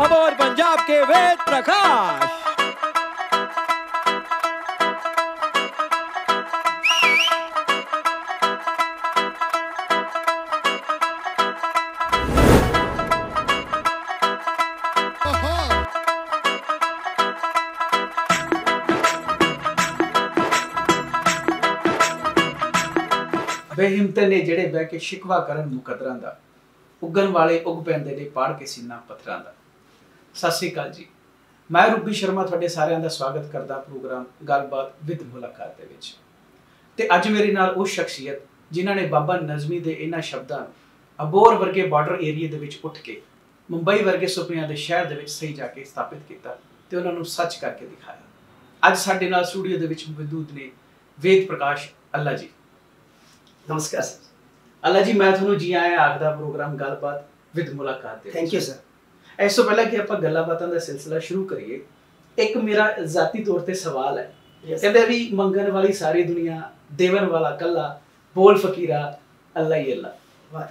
अमोर पंजाब के वेद प्रकाश ਬੇਹਿੰਮਤ ਨੇ ਜਿਹੜੇ ਬਹਿ ਕੇ ਸ਼ਿਕਵਾ ਕਰਨ ਮੁਕਦਰਾਂ ਦਾ ਉੱਗਣ ਵਾਲੇ ਉੱਗ ਪੈਂਦੇ ਨੇ ਪਾੜ ਕੇ ਸੀਨਾ ਪੱਥਰਾਂ ਦਾ ਸਤਿ ਸ੍ਰੀ ਅਕਾਲ ਜੀ। ਮੈਂ ਰੂਬੀ ਸ਼ਰਮਾ ਤੁਹਾਡੇ ਸਾਰਿਆਂ ਦਾ ਸਵਾਗਤ ਕਰਦਾ ਪ੍ਰੋਗਰਾਮ ਗੱਲਬਾਤ ਵਿਦ ਮੁਲਾਕਾਤ ਦੇ ਵਿੱਚ। ਤੇ ਅੱਜ ਮੇਰੇ ਨਾਲ ਉਹ ਸ਼ਖਸੀਅਤ ਜਿਨ੍ਹਾਂ ਨੇ ਬਾਬਾ ਨਜ਼ਮੀ ਦੇ ਇਹਨਾਂ ਸ਼ਬਦਾਂ ਅਬੋਰ ਵਰਗੇ ਬਾਰਡਰ ਏਰੀਆ ਦੇ ਵਿੱਚ ਉੱਠ ਕੇ ਮੁੰਬਈ ਵਰਗੇ ਸੁਪਨਿਆਂ ਦੇ ਸ਼ਹਿਰ ਦੇ ਵਿੱਚ ਸਹੀ ਜਾ ਕੇ ਸਥਾਪਿਤ ਕੀਤਾ ਤੇ ਉਹਨਾਂ ਨੂੰ ਸੱਚ ਕਰਕੇ ਦਿਖਾਇਆ। ਅੱਜ ਸਾਡੇ ਨਾਲ ਸਟੂਡੀਓ ਦੇ ਵਿੱਚ ਮੌਜੂਦ ਨੇ ਵੇਦ ਪ੍ਰਕਾਸ਼ ਅੱਲਾ ਜੀ। ਨਮਸਕਾਰ ਅੱਲਾ ਜੀ ਮੈਂ ਤੁਹਾਨੂੰ ਜੀ ਆਇਆ ਆਖਦਾ ਪ੍ਰੋਗਰਾਮ ਗੱਲਬਾਤ ਵਿਦ ਮੁਲਾਕਾਤ ਦੇ ਥੈਂਕ ਯੂ ਸਰ ਇਸ ਤੋਂ ਪਹਿਲਾਂ ਕਿ ਆਪਾਂ ਗੱਲਾਂ ਬਾਤਾਂ ਦਾ ਸਿਲਸਿਲਾ ਸ਼ੁਰੂ ਕਰੀਏ ਇੱਕ ਮੇਰਾ ਜ਼ਾਤੀ ਤੌਰ ਤੇ ਸਵਾਲ ਹੈ Yes. ਕਹਿੰਦੇ ਵੀ ਮੰਗਣ ਵਾਲੀ ਸਾਰੀ ਦੁਨੀਆ ਦੇਵਨ ਵਾਲਾ ਕੱਲਾ ਬੋਲ ਫਕੀਰਾ ਅੱਲਾ ਹੀ ਅੱਲਾ वाह।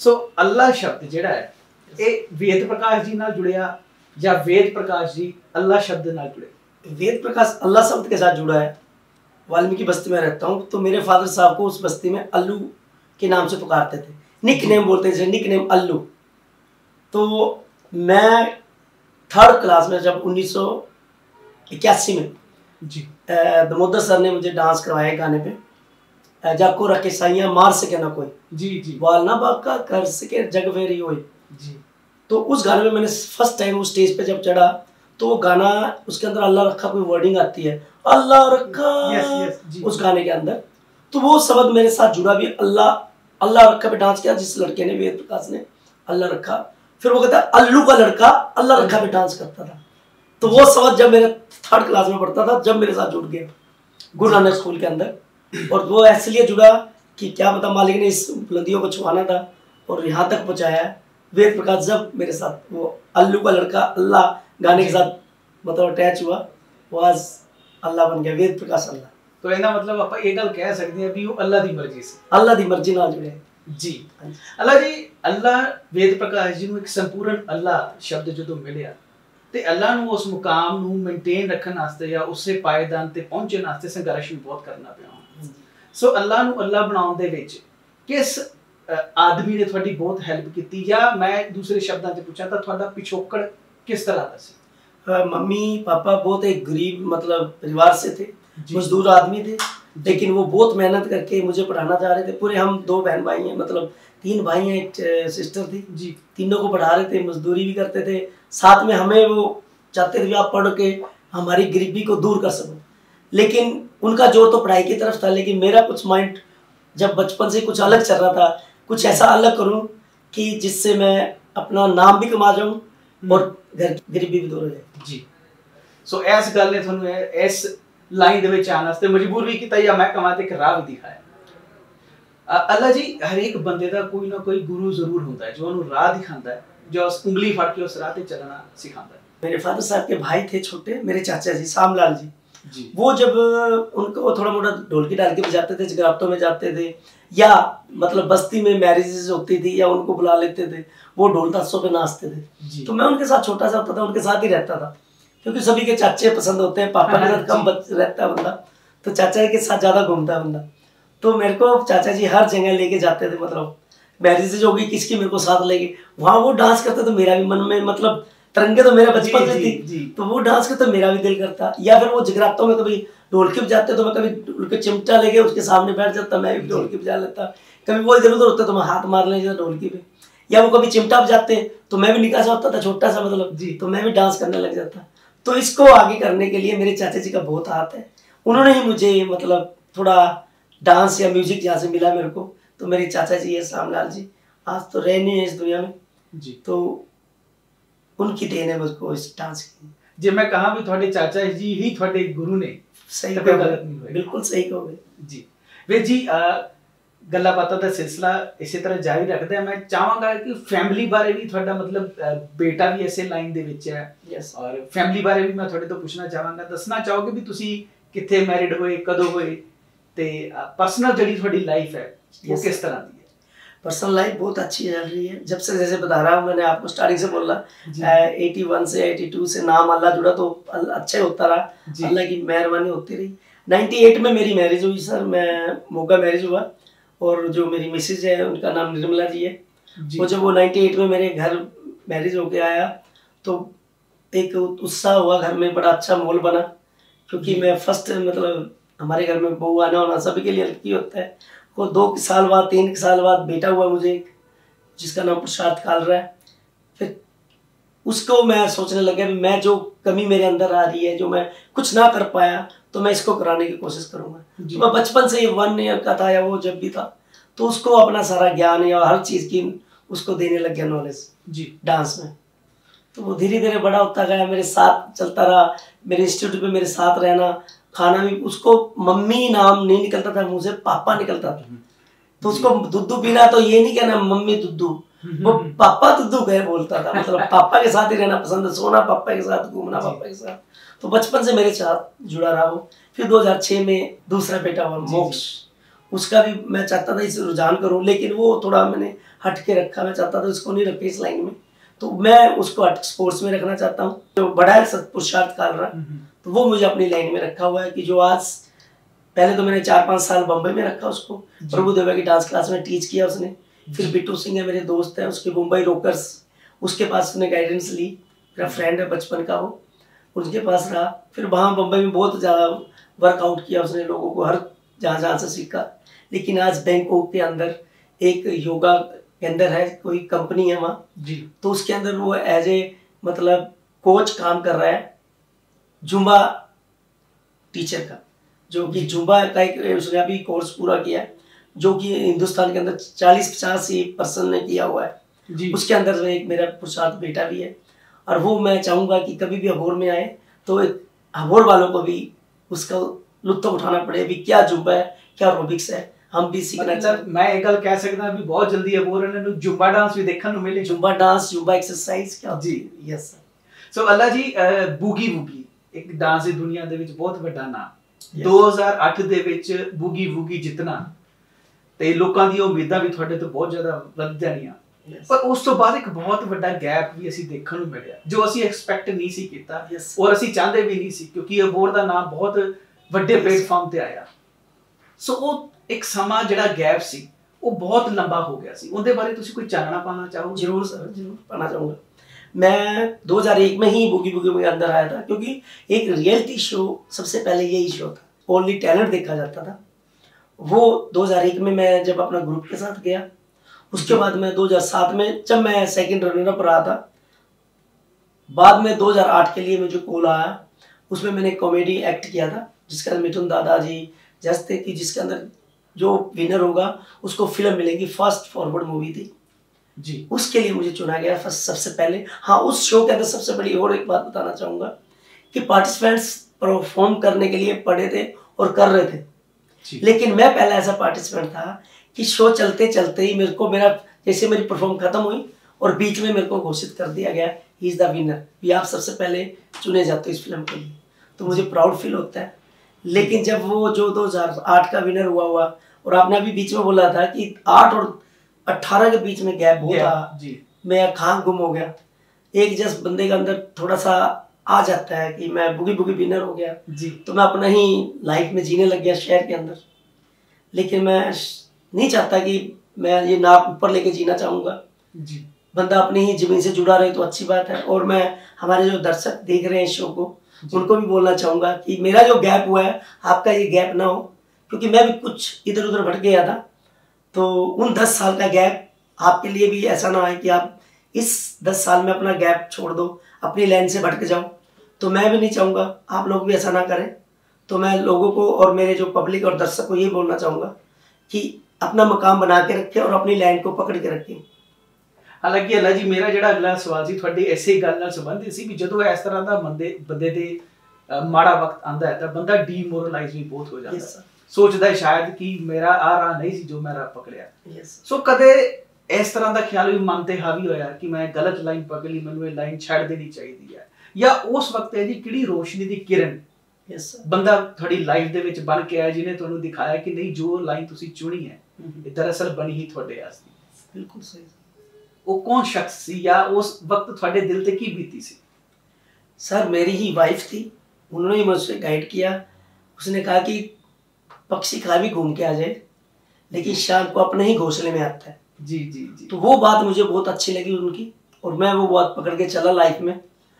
ਸੋ ਅੱਲਾ ਸ਼ਬਦ ਜਿਹੜਾ ਹੈ ਇਹ ਵੇਦ ਪ੍ਰਕਾਸ਼ ਜੀ ਨਾਲ ਜੁੜਿਆ ਜਾਂ ਵੇਦ ਪ੍ਰਕਾਸ਼ ਜੀ ਅੱਲਾ ਸ਼ਬਦ ਨਾਲ ਜੁੜੇ वेद प्रकाश अल्लाह शब्द के साथ जुड़ा है वाल्मीकि बस्ती में रहता हूँ तो मेरे फादर साहब को उस बस्ती में अल्लू के नाम से पुकारते थे निक नेम बोलते थे निक नेम अल्लू तो मैं थर्ड क्लास में जब उन्नीस इक्यासी में जी। दमोदर सर ने मुझे डांस करवाया गाने पे। जाको रखे साइया मार सके ना कोई। जी जी। वाल ना बाका कर सके जग फेरी हो जी। तो उस गाने में मैंने फ़र्स्ट टाइम उस स्टेज पे जब चढ़ा तो वो गाना उसके अंदर अल्लाह रखा कोई वर्डिंग आती है। अल्लाह रखा यस यस जी। उस गाने के अंदर। तो वो शब्द मेरे साथ जुड़ा भी। अल्लाह अल्लाह रखा पे डांस किया जिस लड़के ने वेद प्रकाश ने अल्लाह रखा। फिर वो कहता है अल्लू का लड़का अल्लाह रखा पे डांस करता था तो वो शब्द जब मेरे थर्ड क्लास में पढ़ता था जब मेरे साथ जुड़ गया गुरु नानक स्कूल के अंदर और वो इसलिए जुड़ा कि क्या पता मालिक ने इस बुलंदियों को छुआना था और यहाँ तक पहुँचाया है वेद प्रकाश जब मेरे साथ वो अल्लू का लड़का अल्लाह गाने के साथ मतलब अटैच हुआ वो आज अल्लाह बन गया वेद प्रकाश अल्लाह ਤੋ ਇਹਦਾ ਮਤਲਬ ਆਪਾਂ ਇਹ ਗੱਲ ਕਹਿ ਸਕਦੇ ਹਾਂ ਵੀ ਉਹ ਅੱਲਾ ਦੀ ਮਰਜ਼ੀ ਸੀ अल्लाह दी मर्जी नाल जुड़े ਜੀ ਅੱਲਾ ਜੀ ਅੱਲਾ ਵੇਦ ਪ੍ਰਕਾਸ਼ ਜੀ ਨੂੰ ਇੱਕ ਸੰਪੂਰਨ ਅੱਲਾ ਸ਼ਬਦ ਜਦੋਂ ਮਿਲਿਆ ਤੇ ਅੱਲਾ ਨੂੰ ਉਸ ਮੁਕਾਮ ਨੂੰ ਮੇਨਟੇਨ ਰੱਖਣ ਵਾਸਤੇ ਜਾਂ ਉਸੇ ਪਾਇਦਾਨ ਤੇ ਪਹੁੰਚਣ ਵਾਸਤੇ ਸੰਘਰਸ਼ ਵੀ ਬਹੁਤ ਕਰਨਾ ਪਿਆ ਹੋਣਾ। ਸੋ ਅੱਲਾ ਨੂੰ ਅੱਲਾ ਬਣਾਉਣ ਦੇ ਵਿੱਚ ਕਿਸ ਅ, ਆਦਮੀ ਨੇ ਤੁਹਾਡੀ ਬਹੁਤ ਹੈਲਪ ਕੀਤੀ ਜਾਂ ਮੈਂ ਦੂਸਰੇ ਸ਼ਬਦਾਂ 'ਚ ਪੁੱਛਾਂ ਤਾਂ ਤੁਹਾਡਾ ਪਿਛੋਕੜ ਕਿਸ ਤਰ੍ਹਾਂ ਦਾ ਸੀ अ, मम्मी पापा बहुत एक गरीब मतलब परिवार से थे जी। मजदूर आदमी थे लेकिन वो बहुत मेहनत करके मुझे पढ़ाना चाह रहे थे। पूरे हम दो बहन भाई हैं मतलब तीन भाई हैं एक सिस्टर थी। जी। तीनों को पढ़ा रहे थे मजदूरी भी करते थे। साथ में हमें वो चाहते थे आप पढ़ के हमारी गरीबी को दूर कर सको। लेकिन उनका ज़ोर तो पढ़ाई की तरफ़ था लेकिन मेरा कुछ माइंड जब बचपन से कुछ अलग चल रहा था कुछ ऐसा अलग करूँ कि जिससे मैं अपना नाम भी कमा जाऊँ और घर गरीबी भी दूर हो जाए। जी। सो so, इस गल ने थोड़ा इस ਲਾਈਨ ਦੇ ਵਿੱਚ ਆਉਣ ਵਾਸਤੇ ਮਜਬੂਰ ਵੀ ਕੀਤਾ ਜਾਂ ਮੈਂ ਕਮਾਂ ਤੇ ਇੱਕ ਰਾਹ ਵੀ ਦਿਖਾਇਆ ਅ- ਅੱਲਾ ਜੀ ਹਰੇਕ ਬੰਦੇ ਦਾ ਕੋਈ ਨਾ ਕੋਈ ਗੁਰੂ ਜ਼ਰੂਰ ਹੁੰਦਾ ਹੈ ਜੋ ਉਹਨੂੰ ਰਾਹ ਦਿਖਾਉਂਦਾ ਹੈ ਜੋ ਉਸ ਉਂਗਲੀ ਫੜ ਕੇ ਉਸ ਰਾਹ ਤੇ ਚੱਲਣਾ ਸਿਖਾਉਂਦਾ ਹੈ मेरे फादर साहब के भाई थे छोटे मेरे चाचा जी सामलाल जी ਜੀ वो जब उनको वो थोड़ा मोटा ढोलकी डाल के बजाते थे जगरातों में जाते थे या मतलब बस्ती में मैरिजेस होती थी या उनको बुला लेते थे वो ढोल ताशों पे नाचते थे जी तो मैं उनके साथ छोटा सा होता था उनके साथ ही रहता था क्योंकि सभी के चाचे पसंद होते हैं पापा के हाँ, साथ कम रहता है बंदा। तो चाचा के साथ ज़्यादा घूमता है बंदा। तो मेरे को चाचा जी हर जगह लेके जाते थे मतलब मैरिजेज हो गई किसकी मेरे को साथ लेके। वहाँ वो डांस करते तो मेरा भी मन में मतलब तरंगे तो मेरा बचपन से थी। तो वो डांस करते मेरा भी दिल करता। या फिर वो जगरातों में कभी ढोलकी बजाते तो मैं कभी ढोलकी चिमटा लेके उसके सामने बैठ जाता मैं भी ढोलकी बजा लेता। कभी वो इधर उधर होता तो मैं हाथ मार लेता ढोलकी पे। या वो कभी चिमटा बजाते तो मैं भी निकाह सा होता था छोटा सा मतलब। जी। तो मैं भी डांस करने लग जाता। तो इसको आगे करने के लिए मेरे चाचा जी का बहुत हाथ है। उन्होंने ही मुझे मतलब थोड़ा डांस या म्यूज़िक जहाँ से मिला मेरे को। तो मेरे चाचा जी है श्यामलाल जी। आज तो रह नहीं है इस दुनिया में। जी। तो उनकी देन है मुझको इस डांस की। जी मैं कहा भी थोड़े चाचा जी ही थोड़े गुरु ने। सही तो गलत नहीं हुए बिल्कुल सही कहोगे। जी। वे जी आ, ਗੱਲਾਂ ਬਾਤਾਂ ਦਾ ਸਿਲਸਿਲਾ ਇਸੇ ਤਰ੍ਹਾਂ ਜਾਰੀ ਰੱਖਦੇ ਆ ਮੈਂ ਚਾਹਾਂਗਾ ਕਿ ਫੈਮਿਲੀ ਬਾਰੇ ਵੀ ਤੁਹਾਡਾ ਮਤਲਬ ਅ, ਬੇਟਾ ਵੀ ਇਸੇ ਲਾਈਨ ਦੇ ਵਿੱਚ ਹੈ यस ਔਰ ਫੈਮਿਲੀ ਬਾਰੇ ਵੀ ਮੈਂ ਤੁਹਾਡੇ ਤੋਂ ਪੁੱਛਣਾ ਚਾਹਾਂਗਾ ਦੱਸਣਾ ਚਾਹੋਗੇ ਵੀ ਤੁਸੀਂ ਕਿੱਥੇ ਮੈਰਿਡ ਹੋਏ ਕਦੋਂ ਹੋਏ ਤੇ ਪਰਸਨਲ ਜਿਹੜੀ ਤੁਹਾਡੀ ਲਾਈਫ ਹੈ ਉਹ Yes. ਕਿਸ ਤਰ੍ਹਾਂ ਦੀ ਹੈ पर्सनल लाइफ बहुत अच्छी चल रही है जब से जैसे बता रहा हूँ मैंने आपको स्टार्टिंग से बोला जी। एटी वन से एटी टू से नाम अल्लाह जुड़ा तो अल- अच्छा ही होता रहा जी। अल्लाह की मेहरबानी होती रही 98 में मेरी मैरिज हुई सर मैं मोगा मैरिज हुआ और जो मेरी मिसेज है उनका नाम निर्मला जी है। जी। वो जब वो 98 में मेरे घर मैरिज होके आया तो एक उत्साह हुआ घर में बड़ा अच्छा माहौल बना। क्योंकि मैं फ़र्स्ट मतलब हमारे घर में बहू आना होना सभी के लिए लड़की होता है। वो दो साल बाद तीन साल बाद बेटा हुआ मुझे एक जिसका नाम प्रसाद कालरा है। फिर उसको मैं सोचने लगा मैं जो कमी मेरे अंदर आ रही है जो मैं कुछ ना कर पाया तो मैं इसको कराने की कोशिश करूँगा। तो मैं बचपन से ये वन ईयर का था या वो जब भी था तो उसको अपना सारा ज्ञान या हर चीज़ की उसको देने लग गया नॉलेज जी। डांस में। तो वो धीरे धीरे बड़ा होता गया मेरे साथ चलता रहा मेरे इंस्टीट्यूट पे मेरे साथ रहना खाना भी उसको मम्मी नाम नहीं निकलता था मुँह से पापा निकलता था। तो उसको दुद्धू पीना तो ये नहीं कहना मम्मी दुद्धू वो पापा दुद्धू गए बोलता था मतलब पापा के साथ ही रहना पसंद है सोना पापा के साथ घूमना पापा के साथ। तो बचपन से मेरे साथ जुड़ा रहा वो। फिर 2006 में दूसरा बेटा हुआ मोक्ष। उसका भी मैं चाहता था इसे रुझान करूँ लेकिन वो थोड़ा मैंने हट के रखा। मैं चाहता था इसको नहीं रखे इस लाइन में। तो मैं उसको स्पोर्ट्स में रखना चाहता हूँ। जो बड़ा है सत- पुरुषार्थ काल रहा तो वो मुझे अपनी लाइन में रखा हुआ है कि जो आज पहले तो मैंने चार पाँच साल बम्बई में रखा उसको। प्रभु देवा की डांस क्लास में टीच किया उसने। फिर बिट्टू सिंह है मेरे दोस्त है उसके मुंबई रोकर्स उसके पास उसने गाइडेंस ली। मेरा फ्रेंड है बचपन का वो। उनके पास रहा। फिर वहाँ बम्बई में बहुत ज़्यादा वर्कआउट किया उसने लोगों को हर जहाँ जहाँ से सीखा। लेकिन आज बैंकॉक के अंदर एक योगा के अंदर है कोई कंपनी है वहाँ। जी। तो उसके अंदर वो एज ए मतलब कोच काम कर रहा है जुम्बा टीचर का। जो कि जुम्बा का एक उसने अभी कोर्स पूरा किया है जो कि हिंदुस्तान के अंदर चालीस पचास ही पर्सन ने किया हुआ है। जी। उसके अंदर एक मेरा पुरुषार्थ बेटा भी है। और वो मैं चाहूँगा कि कभी भी अबोर में आए तो एक अबोर वालों को भी उसका लुत्फ उठाना पड़े अभी क्या जुम्बा है क्या रोबिक्स है हम भी सीखना ਮਤਲਬ चाहते ਮੈਂ ਇਹ ਗੱਲ ਕਹਿ ਸਕਦਾ ਵੀ ਬਹੁਤ ਜਲਦੀ ਅਬੋਰ ਇਹਨਾਂ ਨੂੰ ਜੁੰਬਾ ਡਾਂਸ ਵੀ ਦੇਖਣ ਨੂੰ ਮਿਲੇ जुम्बा डांस जुम्बा एक्सरसाइज क्या जी। यस सर ਸੋ ਅੱਲਾ ਜੀ ਅਹ, ਬੂਗੀ ਵੂਗੀ ਇੱਕ ਡਾਂਸ ਦੀ ਦੁਨੀਆ ਦੇ ਵਿੱਚ ਬਹੁਤ ਵੱਡਾ ਨਾਮ Yes. 2008 ਦੇ ਵਿੱਚ ਬੂਗੀ ਵੂਗੀ ਜਿੱਤਣਾ ਤੇ ਲੋਕਾਂ ਦੀਆਂ ਉਮੀਦਾਂ ਵੀ ਤੁਹਾਡੇ ਤੋਂ ਬਹੁਤ ਜ਼ਿਆਦਾ ਵੱਧ ਜਾਣੀਆਂ yes. ਪਰ ਉਸ ਤੋਂ ਬਾਅਦ ਇੱਕ ਬਹੁਤ ਵੱਡਾ ਗੈਪ ਵੀ ਅਸੀਂ ਦੇਖਣ ਨੂੰ ਮਿਲਿਆ ਜੋ ਅਸੀਂ ਐਕਸਪੈਕਟ ਨਹੀਂ ਸੀ ਕੀਤਾ Yes. ਔਰ ਅਸੀਂ ਚਾਹੁੰਦੇ ਵੀ ਨਹੀਂ ਸੀ ਕਿਉਂਕਿ ਅਬੋਰ ਦਾ ਨਾਮ ਬਹੁਤ ਵੱਡੇ Yes. ਪਲੇਟਫਾਰਮ ਤੇ ਆਇਆ ਸੋ ਉਹ ਇੱਕ ਸਮਾਂ ਜਿਹੜਾ ਗੈਪ ਸੀ ਉਹ ਬਹੁਤ ਲੰਬਾ ਹੋ ਗਿਆ ਸੀ ਉਹਦੇ ਬਾਰੇ ਤੁਸੀਂ ਕੋਈ ਚਾਨਣਾ ਪਾਣਾ ਚਾਹੋਗੇ जरूर सर जरूर पाना चाहूंगा मैं 2001 में ही बुगी बुगी में अंदर आया था क्योंकि एक रियलिटी शो सबसे पहले यही शो था ओनली टैलेंट देखा जाता था वो 2001 में मैं जब अपना ग्रुप के साथ गया उसके बाद मैं 2007 में जब मैं सेकंड रनर अप रहा था बाद में 2008 के लिए मुझे कॉल आया। उसमें मैंने कॉमेडी एक्ट किया था जिसके अंदर मिथुन दादाजी जैसे कि जिसके अंदर जो विनर होगा उसको फ़िल्म मिलेगी फास्ट फॉरवर्ड मूवी थी। ਜੀ उसके लिए मुझे चुना गया फ़र्स्ट सबसे पहले। हाँ उस शो के अंदर सबसे बड़ी और एक बात बताना चाहूँगा कि पार्टिसिपेंट्स परफॉर्म करने के लिए पढ़े थे और कर रहे थे। लेकिन मैं पहला ऐसा पार्टिसिपेंट था कि शो चलते चलते ही मेरे को मेरा जैसे मेरी परफॉर्म खत्म हुई और बीच में मेरे को घोषित कर दिया गया ही इज़ द विनर भी आप सबसे पहले चुने जाते हो इस फ़िल्म के लिए। तो मुझे प्राउड फील होता है। लेकिन जब वो जो 2008 का विनर हुआ हुआ और आपने अभी बीच में बोला था कि आठ और अट्ठारह के बीच में गैप था जी। मैं कहाँ गुम हो गया। एक जस बंदे के अंदर थोड़ा सा आ जाता है कि मैं बुगी बुगी विनर हो गया। जी। तो मैं अपना ही लाइफ में जीने लग गया शहर के अंदर। लेकिन मैं नहीं चाहता कि मैं ये नाप ऊपर लेके जीना चाहूँगा। जी। बंदा अपनी ही ज़मीन से जुड़ा रहे तो अच्छी बात है। और मैं हमारे जो दर्शक देख रहे हैं इस शो को उनको भी बोलना चाहूँगा कि मेरा जो गैप हुआ है आपका ये गैप ना हो क्योंकि मैं भी कुछ इधर उधर भटक गया था। तो उन दस साल का गैप आपके लिए भी ऐसा ना आए कि आप इस दस साल में अपना गैप छोड़ दो अपनी लाइन से भटक जाओ। तो मैं भी नहीं चाहूँगा आप लोग भी ऐसा ना करें। तो मैं लोगों को और मेरे जो पब्लिक और दर्शक को ये बोलना चाहूँगा कि अपना मकाम बना के रखें और अपनी लाइन को पकड़ के रखें ਹਾਲਾਂਕਿ ਅੱਲਾ ਜੀ ਮੇਰਾ ਜਿਹੜਾ ਅਗਲਾ ਸਵਾਲ ਸੀ ਤੁਹਾਡੀ ਐਸੇ ਗੱਲ ਨਾਲ ਸੰਬੰਧਿਤ ਸੀ ਵੀ ਜਦੋਂ ਇਸ ਤਰ੍ਹਾਂ ਦਾ ਬੰਦੇ ਬੰਦੇ ਦੇ ਅਹ, ਮਾੜਾ ਵਕਤ ਆਂਦਾ ਹੈ ਤਾਂ ਬੰਦਾ ਡੀਮੋਰਲਾਈਜ਼ ਵੀ ਬਹੁਤ ਹੋ ਜਾਂਦਾ यस ਹੈ सर ਸੋਚਦਾ ਹੈ ਸ਼ਾਇਦ ਕਿ ਮੇਰਾ ਆ ਰਾਹ ਨਹੀਂ ਸੀ ਜੋ ਮੈਂ ਰਾਹ ਪਕੜਿਆ यस ਸੋ ਕਦੇ ਇਸ ਤਰ੍ਹਾਂ ਦਾ ਖਿਆਲ ਵੀ ਮਨ ਤੇ ਹਾਵੀ ਹੋਇਆ ਕਿ ਮੈਂ ਗਲਤ ਲਾਈਨ ਪਕੜ ਲਈ ਮੈਨੂੰ ਇਹ ਲਾਈਨ ਛੱਡ ਦੇਣੀ ਚਾਹੀਦੀ ਹੈ ਜਾਂ ਉਸ ਵਕਤ ਹੈ ਜੀ ਕਿਹੜੀ ਰੋਸ਼ਨੀ ਦੀ ਕਿਰਨ यस सर ਬੰਦਾ ਤੁਹਾਡੀ ਲਾਈਫ ਦੇ ਵਿੱਚ ਬਣ ਕੇ ਆਇਆ ਜਿਹਨੇ ਤੁਹਾਨੂੰ ਦਿਖਾਇਆ ਕਿ ਨਹੀਂ ਜੋ ਲਾਈਨ ਤੁਸੀਂ ਚੁਣੀ ਹੈ ਇਹ ਦਰਅਸਲ ਬਣੀ ਹੀ ਤੁਹਾਡੇ ਵਾਸਤੇ बिल्कुल सही ਉਹ ਕੌਣ ਸ਼ਖਸ ਸੀ ਜਾਂ ਉਸ ਵਕਤ ਤੁਹਾਡੇ ਦਿਲ ਤੇ ਕੀ ਬੀਤੀ ਸੀ सर मेरी ही वाइफ थी उन्होंने ही मुझसे गाइड किया उसने कहा कि पक्षी कहाँ भी घूम के आ जाए लेकिन शाम को अपने ही घोंसले में आता है ਜੀ ਜੀ ਜੀ तो वो बात मुझे बहुत अच्छी लगी उनकी और मैं वो बात पकड़ के चला लाइफ में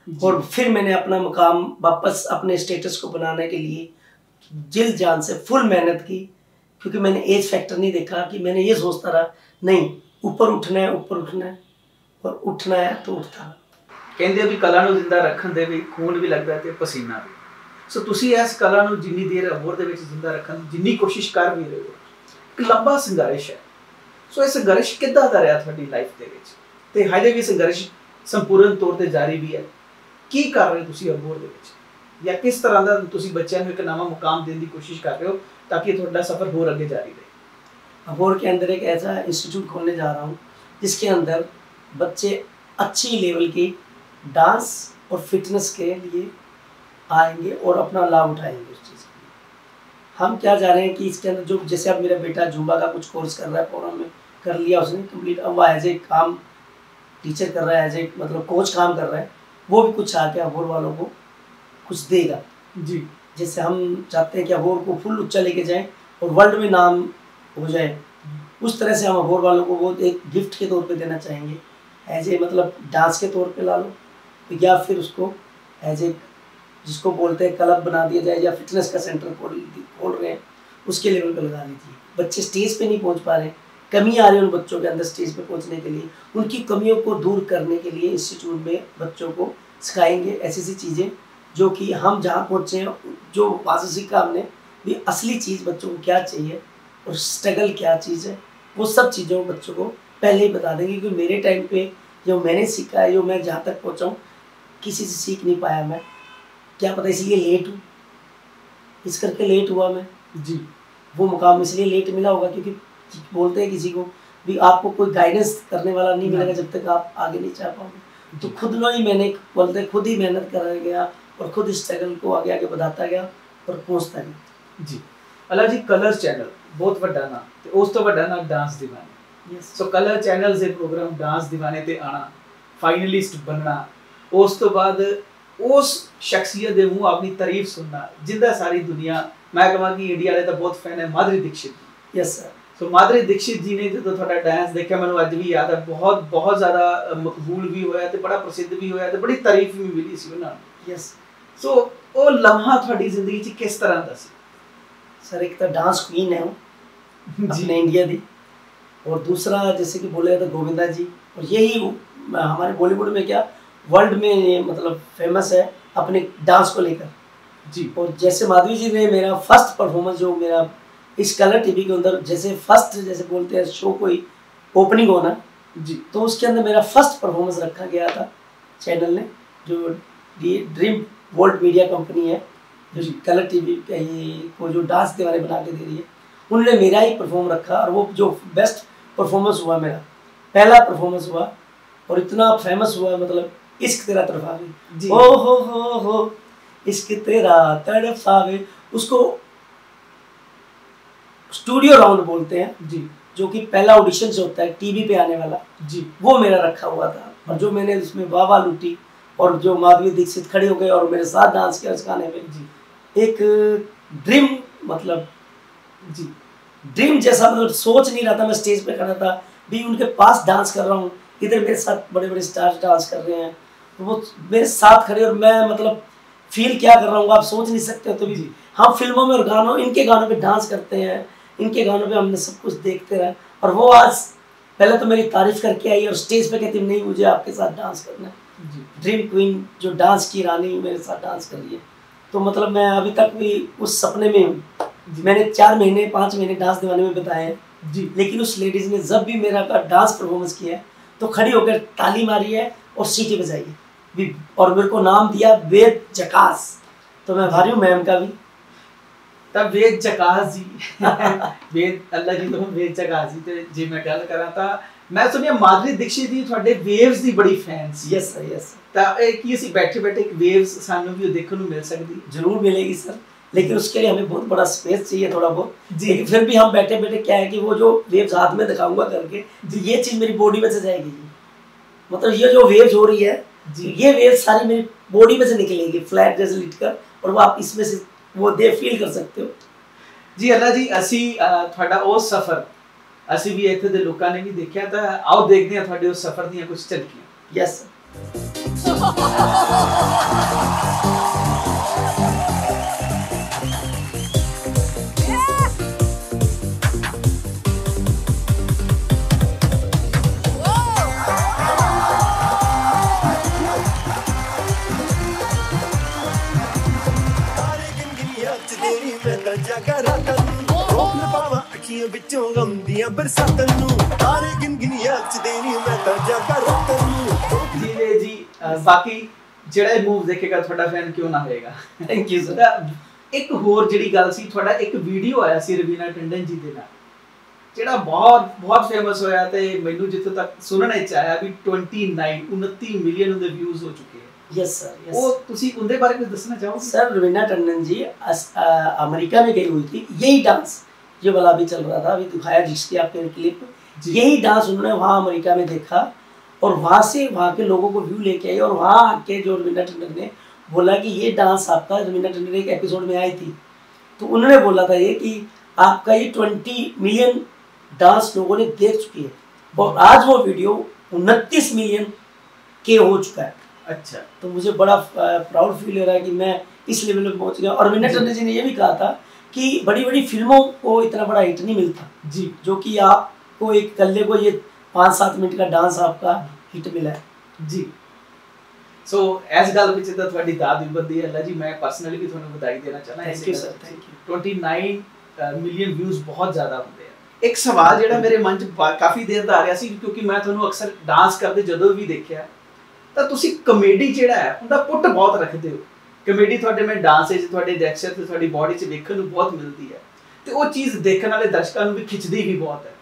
और फिर मैंने अपना मुकाम वापस अपने स्टेटस को बनाने के लिए जिल जान से फुल मेहनत की क्योंकि मैंने एज फैक्टर नहीं देखा कि मैंने ये सोचता रहा नहीं ऊपर उठना है ऊपर उठना है और उठना है तो उठता रहा ਕਹਿੰਦੇ ਆ ਵੀ ਕਲਾ ਨੂੰ ਜ਼ਿੰਦਾ ਰੱਖਣ ਦੇ ਵੀ ਖੂਨ ਵੀ ਲੱਗਦਾ ਤੇ ਪਸੀਨਾ ਵੀ ਸੋ ਤੁਸੀਂ ਇਸ ਕਲਾ ਨੂੰ ਜਿੰਨੀ ਦੇਰ ਅਬੋਰ ਦੇ ਵਿੱਚ ਜ਼ਿੰਦਾ ਰੱਖਣ ਦੀ ਜਿੰਨੀ ਕੋਸ਼ਿਸ਼ ਕਰ ਵੀ ਰਹੇ ਹੋ ਇੱਕ ਲੰਬਾ ਸੰਘਰਸ਼ ਹੈ ਸੋ ਇਹ ਸੰਘਰਸ਼ ਕਿੱਦਾਂ ਦਾ ਰਿਹਾ ਤੁਹਾਡੀ ਲਾਈਫ ਦੇ ਵਿੱਚ ਤੇ ਹਜੇ ਵੀ ਸੰਘਰਸ਼ ਸੰਪੂਰਨ ਤੌਰ ਤੇ ਜਾਰੀ ਵੀ ਹੈ ਕੀ ਕਰ ਰਹੇ ਹੋ ਤੁਸੀਂ ਅਬੋਰ ਦੇ ਵਿੱਚ ਜਾਂ ਕਿਸ ਤਰ੍ਹਾਂ ਦਾ ਤੁਸੀਂ ਬੱਚਿਆਂ ਨੂੰ ਇੱਕ ਨਵਾਂ ਮੁਕਾਮ ਦੇਣ ਦੀ ਕੋਸ਼ਿਸ਼ ਕਰ ਰਹੇ ਹੋ ताकि थोड़ा सफ़र होर आगे जारी रहे। अबोर के अंदर एक ऐसा इंस्टीट्यूट खोलने जा रहा हूँ जिसके अंदर बच्चे अच्छी लेवल के डांस और फिटनेस के लिए आएँगे और अपना लाभ उठाएँगे उस चीज़ के हम क्या जा रहे हैं कि इसके अंदर जो जैसे अब मेरा बेटा जुम्बा का कुछ कोर्स कर रहा है प्रोग्राम में कर लिया उसने कंप्लीट अब वह एज ए काम टीचर कर रहा है एज ए मतलब कोच काम कर रहा है वो भी कुछ आके अबोर वालों को कुछ देगा। जी। जैसे हम चाहते हैं कि अबोर को फुल ऊँचा लेके जाएँ और वर्ल्ड में नाम हो जाए। उस तरह से हम अबोर वालों को वो एक गिफ्ट के तौर पे देना चाहेंगे। एज ए मतलब डांस के तौर पे ला लो। या फिर उसको एज ए जिसको बोलते हैं क्लब बना दिया जाए या फिटनेस का सेंटर खोल खोल रहे हैं, उसके लेवल पर लगा लीजिए। बच्चे स्टेज पे नहीं पहुँच पा रहे कमी आ रही है उन बच्चों के अंदर स्टेज पे पहुँचने के लिए। उनकी कमियों को दूर करने के लिए इंस्टीट्यूट में बच्चों को सिखाएँगे ऐसी ऐसी चीज़ें। जो कि हम जहाँ पहुँचे हैं जो वहाँ से सीखा हमने भी असली चीज़ बच्चों को क्या चाहिए और स्ट्रगल क्या चीज़ है वो सब चीज़ों बच्चों को पहले ही बता देंगे क्योंकि मेरे टाइम पे जो मैंने सीखा है जो मैं जहाँ तक पहुँचा हूँ किसी से सीख नहीं पाया मैं। क्या पता इसलिए लेट हूँ। इस करके लेट हुआ मैं। जी। वो मुकाम इसलिए लेट मिला होगा क्योंकि बोलते हैं किसी को भी आपको कोई गाइडेंस करने वाला नहीं मिलेगा जब तक आप आगे नहीं जा पाओगे। तो खुद नो ही मैंने बोलते खुद ही मेहनत कर गया और खुद स्ट्रगल को आगे आगे बढ़ाता गया और पहुंचता गया ਜੀ ਅਲਾ ਜੀ ਕਲਰ ਚੈਨਲ ਬਹੁਤ ਵੱਡਾ ਨਾਮ ਤੇ ਉਸ ਤੋਂ ਵੱਡਾ ਨਾਮ Dance Deewane yes so colour channel ਦੇ ਪ੍ਰੋਗਰਾਮ ਡਾਂਸ ਦੀਵਾਨੇ ਤੇ ਆਣਾ ਫਾਈਨਲਿਸਟ ਬਣਨਾ ਉਸ ਤੋਂ ਬਾਅਦ ਉਸ ਸ਼ਖਸੀਅਤ ਦੇ ਮੂੰਹ ਆਪਣੀ ਤਾਰੀਫ ਸੁਣਨਾ ਜਿੰਦਾ ਸਾਰੀ ਦੁਨੀਆ ਮੈਂ ਕਹਾਂ ਕਿ ਇੰਡੀਆ ਵਾਲੇ ਤਾਂ ਬਹੁਤ ਫੈਨ ਹੈ ਮਾਧੁਰੀ ਦੀਕਸ਼ਿਤ ਦੀ। Yes sir so Madhuri Dixit ji ਨੇ ਜਦੋਂ ਤੁਹਾਡਾ ਡਾਂਸ ਦੇਖਿਆ ਮੈਨੂੰ ਅੱਜ ਵੀ ਯਾਦ ਹੈ ਬਹੁਤ ਬਹੁਤ ਜ਼ਿਆਦਾ ਅ, ਮਕਬੂਲ ਵੀ ਹੋਇਆ ਤੇ ਬੜਾ ਪ੍ਰਸਿੱਧ ਵੀ ਹੋਇਆ ਤੇ ਬੜੀ ਤਾਰੀਫ ਵੀ ਮਿਲੀ ਸੀ ਉਹਨਾਂ ਨੂੰ यस ਸੋ ਉਹ ਲਮਹਾ ਤੁਹਾਡੀ ਜ਼ਿੰਦਗੀ 'ਚ ਕਿਸ ਤਰ੍ਹਾਂ ਦਾ ਸੀ सर एक तो डांस क्वीन है वो अपने इंडिया दी और दूसरा जैसे कि बोले तो गोविंदा जी और यही वो- हमारे बॉलीवुड में क्या वर्ल्ड में ये मतलब फेमस है अपने डांस को लेकर ਜੀ और जैसे माधवी जी ने मेरा फर्स्ट परफॉर्मेंस जो मेरा इस कलर टीवी के अंदर जैसे फर्स्ट जैसे बोलते हैं शो कोई ओपनिंग होना ਜੀ तो उसके अंदर मेरा फर्स्ट परफॉर्मेंस रखा गया था चैनल ने जो ड्रीम वर्ल्ड मीडिया कंपनी है जो। कलर टीवी का ये को जो डांस के बारे में बना के दे रही है। उन्होंने मेरा ही परफॉर्म रखा और वो जो बेस्ट परफॉर्मेंस हुआ मेरा पहला परफॉर्मेंस हुआ और इतना फ़ेमस हुआ मतलब इश्क तेरा तरफावे जी। ओ हो हो हो इश्क तेरा तड़फावे उसको स्टूडियो राउंड बोलते हैं जी। जो कि पहला ऑडिशन से होता है टीवी पे आने वाला। जी। वो मेरा रखा हुआ था। और जो मैंने उसमें वाह वाह लूटी और जो माधवी दीक्षित खड़ी हो गई और मेरे साथ डांस किया उस गाने में जी। एक ड्रीम मतलब जी ड्रीम जैसा मतलब सोच नहीं रहा था मैं स्टेज पे खड़ा था भी उनके पास डांस कर रहा हूँ इधर मेरे साथ बड़े बड़े स्टार्स डांस कर रहे हैं तो वो मेरे साथ खड़े और मैं मतलब फील क्या कर रहा हूँ आप सोच नहीं सकते तो भी। जी। हम फ़िल्मों में और गानों इनके गानों पे डांस करते हैं इनके गानों पे हमने सब कुछ देखते रहे और वो आज पहले तो मेरी तारीफ़ करके आई और स्टेज पे कहती नहीं मुझे आपके साथ डांस करना है। ड्रीम क्वीन जो डांस की रानी मेरे साथ डांस कर रही है। तो मतलब मैं अभी तक भी उस सपने में हूँ। मैंने चार महीने पाँच महीने डांस दिवाने में बताए हैं। जी। लेकिन उस लेडीज़ ने जब भी मेरा का डांस परफॉर्मेंस किया है तो खड़ी होकर ताली मारी है और सीटी बजाई है। और मेरे को नाम दिया वेद जकास। तो मैं भारी हूँ मैम का भी। तब वेद जकास जी। वेद अल्लाह जी तो वेद जकास जी तो जी मैं डल करा था ਮੈਂ ਸੁਣਿਆ ਮਾਧੁਰੀ ਦੀਕਸ਼ਿਤ ਜੀ ਤੁਹਾਡੇ ਵੇਵਸ ਦੀ ਬੜੀ ਫੈਨ ਸੀ यस सर यस ਤਾਂ ਇਹ ਕੀ ਅਸੀਂ ਬੈਠੇ ਬੈਠੇ ਇੱਕ ਵੇਵਸ ਸਾਨੂੰ ਵੀ ਉਹ ਦੇਖਣ ਨੂੰ ਮਿਲ ਸਕਦੀ जरूर मिलेगी सर लेकिन उसके लिए हमें बहुत बड़ा स्पेस चाहिए थोड़ा बहुत जी। लेकिन फिर भी हम बैठे बैठे क्या है कि वो जो वेव्स हाथ में दिखाऊंगा करके तो ये चीज मेरी बॉडी में से जाएगी जी मतलब ये जो वेव्स हो रही है जी। ये वेव्स सारी मेरी बॉडी में से निकलेगी फ्लैट जैसे लिट कर और वो आप इसमें से वो दे फील कर सकते हो ਜੀ ਅੱਲਾ ਜੀ ਅਸੀਂ ਅਹ, ਤੁਹਾਡਾ ਉਹ ਸਫ਼ਰ ਅਸੀਂ ਵੀ ਇੱਥੇ ਦੇ ਲੋਕਾਂ ਨੇ ਵੀ ਦੇਖਿਆ ਤਾਂ ਆਓ ਦੇਖਦੇ ਹਾਂ ਤੁਹਾਡੇ ਉਸ ਸਫ਼ਰ ਦੀਆਂ ਕੁਝ ਝਲਕੀਆਂ यस ਤਾਰੇ ਅੱਖੀਆਂ ਵਿੱਚੋਂ ਗਮ ਦੀਆਂ ਬਰਸਾਤਾਂ ਨੂੰ ਤਾਰੇ ਗਿਣ ਗਿਣੀਆਂ ਚ ਤੇਰੀ ਮੈਂ ਤਾਂ ਜਾਗਾ ਰਾਤਾਂ ਨੂੰ ਜੀ ਵੇ ਜੀ ਅਹ, ਬਾਕੀ ਜਿਹੜਾ ਇਹ ਮੂਵ ਦੇਖੇਗਾ ਤੁਹਾਡਾ ਫੈਨ ਕਿਉਂ ਨਾ ਹੋਏਗਾ थैंक यू सर ਤਾਂ ਇੱਕ ਹੋਰ ਜਿਹੜੀ ਗੱਲ ਸੀ ਤੁਹਾਡਾ ਇੱਕ ਵੀਡੀਓ ਆਇਆ ਸੀ ਰਵੀਨਾ ਟੰਡਨ ਜੀ ਦੇ ਨਾਲ ਜਿਹੜਾ ਬਹੁਤ ਬਹੁਤ ਫੇਮਸ ਹੋਇਆ ਤੇ ਮੈਨੂੰ ਜਿੱਥੇ ਤੱਕ ਸੁਣਨ ਚ ਆਇਆ ਵੀ 29 29 ਮਿਲੀਅਨ ਉਹਦੇ ਵਿਊਜ਼ ਹੋ ਚੁੱਕੇ ਹੈ यस सर यस ਉਹ ਤੁਸੀਂ ਉਹਦੇ ਬਾਰੇ ਕੁਝ ਦੱਸਣਾ ਚਾਹੋਗੇ सर रवीना टंडन जी अस, अ, अमेरिका में गई हुई थी यही डांस जो वाला भी चल रहा था अभी दिखाया जिसकी आपने क्लिप यही डांस उन्होंने वहाँ अमेरिका में देखा और वहाँ से वहाँ के लोगों को व्यू लेके आई और वहाँ आके जो रवीना टंडन ने बोला कि ये डांस आपका रवीना टंडन एक एपिसोड में आई थी। तो उन्होंने बोला था ये कि आपका ये ट्वेंटी मिलियन डांस लोगों ने देख चुकी है और आज वो वीडियो उनतीस मिलियन के हो चुका है। अच्छा। तो मुझे बड़ा प्राउड फील हो रहा है कि मैं इस लेवल पे पहुँच गया। और विनय टंडन जी ने ये भी कहा था कि बड़ी बड़ी फिल्मों को इतना बड़ा हिट नहीं मिलता ਜੀ जो कि आपको एक कल्ले को ये पाँच सात मिनट का डांस आपका हिट मिला है ਜੀ ਸੋ ਇਸ ਗੱਲ ਵਿੱਚ ਤਾਂ ਤੁਹਾਡੀ ਦਾਦ ਵੀ ਬੰਦੀ ਹੈ ਅੱਲਾ ਜੀ ਮੈਂ ਪਰਸਨਲੀ ਵੀ ਤੁਹਾਨੂੰ ਵਧਾਈ ਦੇਣਾ ਚਾਹਨਾ thank you sir thank you 29 million views ਬਹੁਤ ਜ਼ਿਆਦਾ ਹੁੰਦੇ ਆ ਇੱਕ ਸਵਾਲ ਜਿਹੜਾ ਮੇਰੇ ਮਨ 'ਚ ਬਾ- ਕਾਫੀ ਦੇਰ ਦਾ ਆ ਰਿਹਾ ਸੀ ਕਿਉਂਕਿ ਮੈਂ ਤੁਹਾਨੂੰ ਅਕਸਰ ਡਾਂਸ ਕਰਦੇ ਜਦੋਂ ਵੀ ਦੇਖਿਆ ਤਾਂ ਤੁਸੀਂ ਕਮੇਡੀ ਜਿਹੜਾ ਹੈ ਉਹਦਾ ਪੁੱਟ ਬਹੁਤ ਰੱਖਦੇ ਹੋ ਕਮੇਡੀ ਤੁਹਾਡੇ ਮੈਂ ਡਾਂਸ ਵਿੱਚ ਤੁਹਾਡੇ ਜੈਕਸ਼ਨ ਤੇ ਤੁਹਾਡੀ ਬਾਡੀ 'ਚ ਵੇਖਣ ਨੂੰ ਬਹੁਤ ਮਿਲਦੀ ਹੈ ਤੇ ਉਹ ਚੀਜ਼ ਦੇਖਣ ਵਾਲੇ ਦਰਸ਼ਕਾਂ ਨੂੰ ਵੀ ਖਿੱਚਦੀ ਵੀ ਬਹੁਤ ਹੈ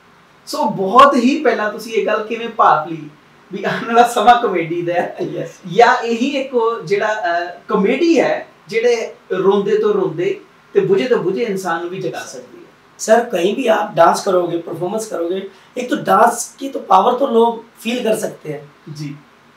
ਸੋ ਬਹੁਤ ਹੀ ਪਹਿਲਾਂ ਤੁਸੀਂ ਇਹ ਗੱਲ ਕਿਵੇਂ ਭਾਪ ਲਈ ਵੀ ਆਉਣ ਵਾਲਾ ਸਮਾਂ ਕਮੇਡੀ ਦਾ ਹੈ यस ਜਾਂ ਇਹੀ ਇੱਕ ਉਹ ਜਿਹੜਾ ਕਮੇਡੀ ਹੈ ਜਿਹੜੇ ਰੋਂਦੇ ਤੋਂ ਰੋਂਦੇ ਤੇ ਬੁਝੇ ਤੋਂ ਬੁਝੇ ਇਨਸਾਨ ਨੂੰ ਵੀ ਜਗਾ ਸਕਦੀ ਹੈ सर कहीं भी आप डांस करोगे परफॉर्मेंस करोगे एक तो डांस की तो पावर तो लोग फील कर सकते हैं ਜੀ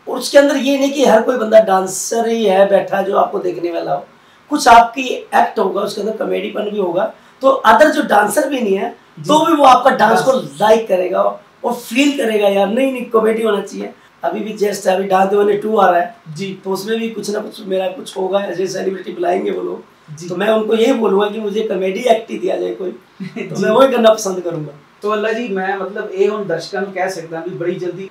और उसके अंदर ये नहीं कि हर कोई बंदा डांसर ही है बैठा जो आपको देखने वाला हो। कुछ आपकी एक्ट होगा उसके अंदर कॉमेडीपन भी होगा। तो अदर जो डांसर भी नहीं है तो भी वो आपका डांस को लाइक करेगा और फील करेगा यार नहीं नहीं कॉमेडी होना चाहिए। अभी भी जस्ट अभी डांस दीवाने टू आ रहा है। जी। तो उसमें भी कुछ ना कुछ मेरा कुछ होगा ऐसे सेलिब्रिटी बुलाएँगे वो लोग। तो मैं उनको यही बोलूँगा कि मुझे कॉमेडी एक्ट ही दिया जाए कोई। तो मैं वही करना पसंद करूँगा। तो अल्लाह जी, मैं मतलब ये हम दर्शकों को कह सकता भी बड़ी जल्दी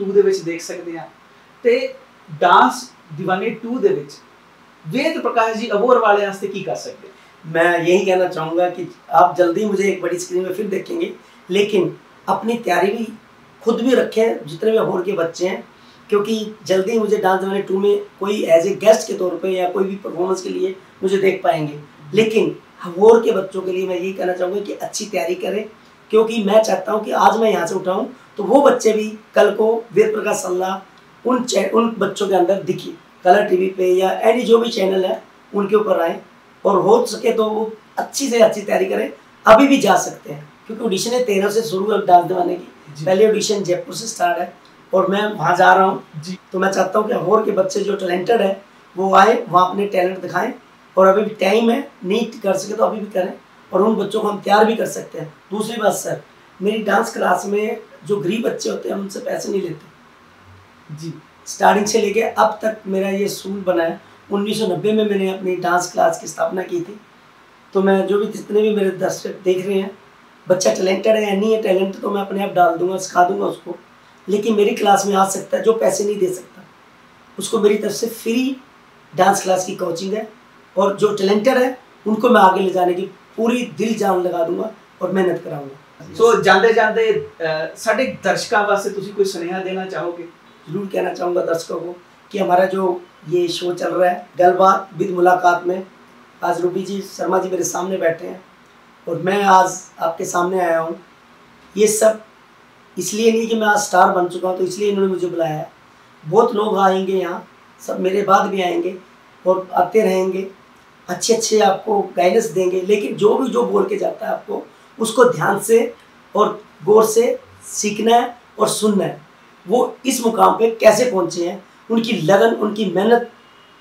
2 दे देख सकते हैं तो डांस दीवाने टू 2 ਦੇ ਵਿੱਚ ਵੇਦ ਪ੍ਰਕਾਸ਼ ਜੀ ਅਬੋਰ ਵਾਲਿਆਂ ਵਾਸਤੇ ਕੀ ਕਰ मैं यही कहना चाहूँगा कि आप जल्दी मुझे एक बड़ी स्क्रीन में फिर देखेंगे, लेकिन अपनी तैयारी भी खुद भी रखें, जितने भी अबोर के बच्चे हैं, क्योंकि जल्दी मुझे डांस दीवाने टू में कोई एज ए गेस्ट के तौर पर या कोई भी परफॉर्मेंस के लिए मुझे देख पाएँगे। लेकिन होर के बच्चों के लिए मैं यही कहना चाहूँगा कि अच्छी तैयारी करें क्योंकि मैं चाहता हूँ कि आज मैं यहाँ से उठाऊँ तो वो बच्चे भी कल को वेद प्रकाश सल्लाह उन उन बच्चों के अंदर दिखे। कलर टीवी पे या एनी जो भी चैनल है उनके ऊपर आए और हो सके तो वो अच्छी से अच्छी तैयारी करें। अभी भी जा सकते हैं क्योंकि ऑडिशन है तेरह से शुरू है डांस दिवाने की। पहले ऑडिशन जयपुर से स्टार्ट है और मैं वहाँ जा रहा हूँ। तो मैं चाहता हूँ कि होर के बच्चे जो टैलेंटेड है वो आए वहाँ अपने टैलेंट दिखाएँ और अभी भी टाइम है नहीं कर सके तो अभी भी करें और उन बच्चों को हम तैयार भी कर सकते हैं। दूसरी बात सर मेरी डांस क्लास में जो गरीब बच्चे होते हैं हम उनसे पैसे नहीं लेते। जी। स्टार्टिंग से लेके अब तक मेरा ये स्कूल बना है। 1990 में मैंने अपनी डांस क्लास की स्थापना की थी। तो मैं जो भी जितने भी मेरे दर्शक देख रहे हैं बच्चा टैलेंटेड है या नहीं है टैलेंट तो मैं अपने आप डाल दूँगा सिखा दूँगा उसको। लेकिन मेरी क्लास में आ सकता है जो पैसे नहीं दे सकता उसको मेरी तरफ़ से फ्री डांस क्लास की कोचिंग है। और जो टैलेंटेड है उनको मैं आगे ले जाने की पूरी दिल जान लगा दूँगा और मेहनत कराऊँगा। सो जानते जानते साढ़े दर्शकों वास्ते तुम कोई स्नेहा देना चाहोगे? ज़रूर कहना चाहूँगा दर्शकों को कि हमारा जो ये शो चल रहा है गलबात विद मुलाकात में आज रूबी जी शर्मा जी मेरे सामने बैठे हैं और मैं आज आपके सामने आया हूँ। ये सब इसलिए नहीं कि मैं आज स्टार बन चुका हूँ तो इसलिए इन्होंने मुझे बुलाया है। बहुत लोग आएँगे यहाँ सब मेरे बाद भी आएँगे और आते रहेंगे। अच्छे अच्छे आपको गाइडेंस देंगे, लेकिन जो भी, जो बोल के जाता है आपको, उसको ध्यान से और गौर से सीखना है और सुनना है। वो इस मुकाम पे कैसे पहुँचे हैं, उनकी लगन, उनकी मेहनत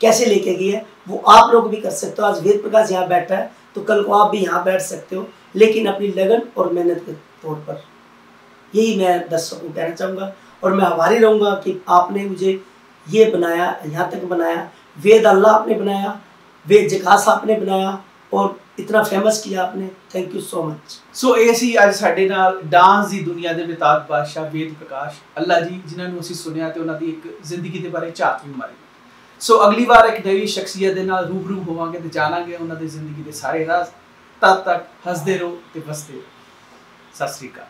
कैसे लेके गई है, वो आप लोग भी कर सकते हो। आज वेद प्रकाश यहाँ बैठा है तो कल को आप भी यहाँ बैठ सकते हो, लेकिन अपनी लगन और मेहनत के तौर पर। यही मैं दर्शकों को कहना चाहूँगा, और मैं आभारी रहूँगा कि आपने मुझे ये बनाया, यहाँ तक बनाया, वेद अल्लाह आपने बनाया वेद जकास आपने बनाया और इतना फेमस किया आपने thank you so much so ਇਹ ਸੀ ਅੱਜ ਸਾਡੇ ਨਾਲ ਡਾਂਸ ਦੀ ਦੁਨੀਆ ਦੇ ਵਿਤਾਤ ਬਾਦਸ਼ਾਹ ਵੇਦ ਪ੍ਰਕਾਸ਼ ਅੱਲਾ ਜੀ ਜਿਨ੍ਹਾਂ ਨੂੰ ਅਸੀਂ ਸੁਣਿਆ ਤੇ ਉਹਨਾਂ ਦੀ ਇੱਕ ਜ਼ਿੰਦਗੀ ਦੇ ਬਾਰੇ ਝਾਤ ਵੀ ਮਾਰੀ ਸੋ ਅਗਲੀ ਵਾਰ ਇੱਕ ਨਵੀਂ ਸ਼ਖਸੀਅਤ ਦੇ ਨਾਲ ਰੂਬਰੂ ਹੋਵਾਂਗੇ ਤੇ ਜਾਣਾਂਗੇ ਉਹਨਾਂ ਦੀ ਜ਼ਿੰਦਗੀ ਦੇ ਸਾਰੇ ਰਾਜ਼ ਤਦ ਤੱਕ ਹੱਸਦੇ ਰਹੋ ਤੇ ਵਸਦੇ ਰਹੋ ਸਤਿ ਸ੍ਰੀ ਅਕਾਲ